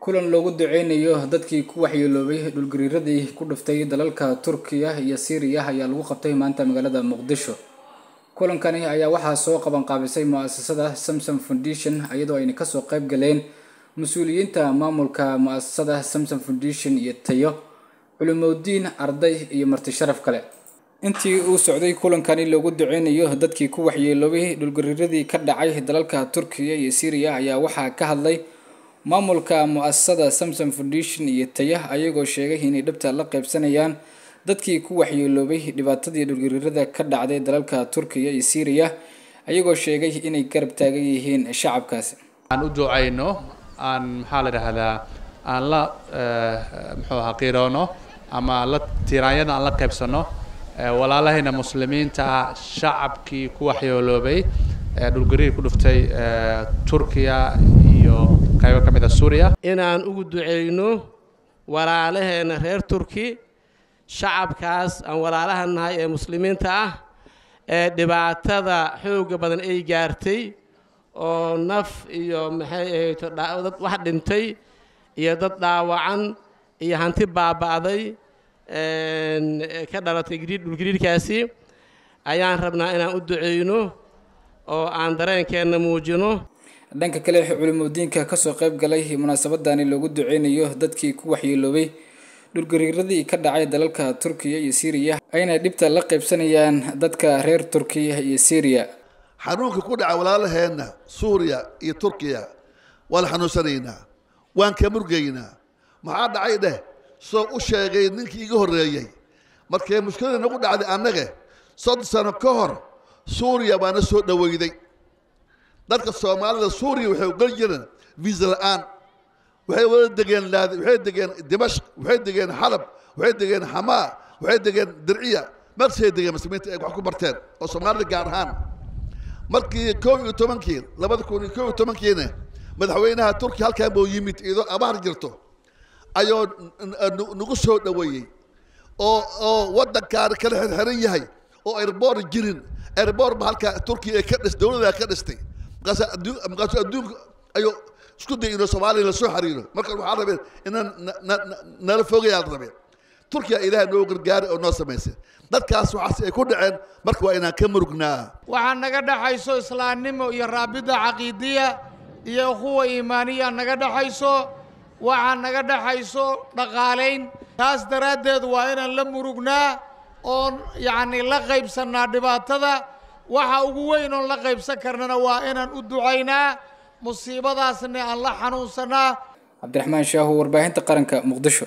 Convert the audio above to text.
kulan loogu duceynayo dadkii ku waxyeeloobay dhulgariiradii ku dhuftay dalalka turkiya iyo siiriya ayaa lagu qabtay maanta magaalada muqdisho. Kulankani ayaa waxaa soo qabanqaabisay mu'asasada samsom foundation iyadoo ayna ka soo qayb galeen mas'uuliyiinta maamulka mu'asasada samsom foundation iyo tayo culimodiin arday iyo marti sharaf kale. Intii uu socday kulankani loogu duceynayo dadkii ku waxyeeloobay dhulgariiradii ka dhacay dalalka turkiya iyo siiriya ayaa waxaa ka hadlay maamulka mu'asasada samsom foundation iyo taya ayagoo sheegay inay dhabta la qaybsanayaan dadkii ku waxyeeloobay dhibaatadii dhulgariirada ka dhacday dalalka turkiya iyo siiriya ayagoo sheegay inay garab taagan yihiin shacabkaasi aan u ducayno aan maxaa la dhahdaa aan la muxuu ahaa qiiroono ama la tiraanyada aan la qaybsano walaalahayna muslimiinta ah shacabkii ku waxyeeloobay dhulgariir ku dhuftay turkiya iyo qaybo ka mid a suuriya. Inaan ugu duceyno walaalaheena reer turki shacabkaas aan walaalaha nahay ee muslimiinta ah ee dhibaatada xooga badan ay gaartay oo naf iyo maxay ahayto dad wax dhintay iyo dad dhaawacan iyo hanti baaba'day ka dhalatay gariir dhulgariirkaasi ayaan rabnaa inaan u duceyno oo aan dareenkeenna muujino dhanka kale culimodiinka ka soo qayb galay munaasabadani loogu duceynayo dadkii ku waxyeeloobay dhulgariiradii ka dhacay dalalka turkiya iyo siiriya ayna dhibta la qaybsanayaan dadka reer turkiya iyo siiriya xanuunka ku dhaca walaalaheenna suuriya iyo turkiya waan xanuunsanaynaa waan ka murgaynaa. Maxaa dhacay dheh? Soo u sheegay ninkii iga horreeyey markay mushkilada nagu dhacday annage soddon sano ka hor suuriya baana soo dhoweyday dadka soomaalida suuriya waxay ugal jireen viisa la'aan. Waxay wada degeen waxay degeen dimashq waxay degeen xalab waxay degeen xamaa waxay degeen dirciya. Marsay degeen muslimiinta ay wax ku barteen oo soomaalida gaar ahaan. Markii kow iyo tobankii labada kun iyo kow iyo tobankiina madaxweynaha turkiya halkaan buu yimid iyadoo abaar jirto. Ayuu nagu soo dhoweeyey. Oo oo waddankaana kala xirxiran yahay oo airboor jirin. Airboor ba halkaa turkiya ay ka dhis dowladda ka dhistay markaasuu adduunka ayuu isku day inuu soomaaliya la soo xiriiro marka waxaa rabeen inaan nala fogayaa la rabeen. Turkiya ilaahay noo gargaaray oo noo samaysay dadkaas waxaas ay ku dhaceen marka waa inaan ka murugnaa waxaa naga dhexayso islaamnimo iyo raabida caqiidiya iyo kuwa iimaaniya naga dhexayso waxaa naga dhexayso dhaqaalayn taas daraaddeed waa inaan la murugnaa oon yacni la qaybsannaa dhibaatada waxa ugu weyn oon la qaybsan karnana waa inaan u ducaynaa musiibadaasna aan la xanuunsannaa cabdiraxmaan shaahu warbaahinta qaranka muqdisho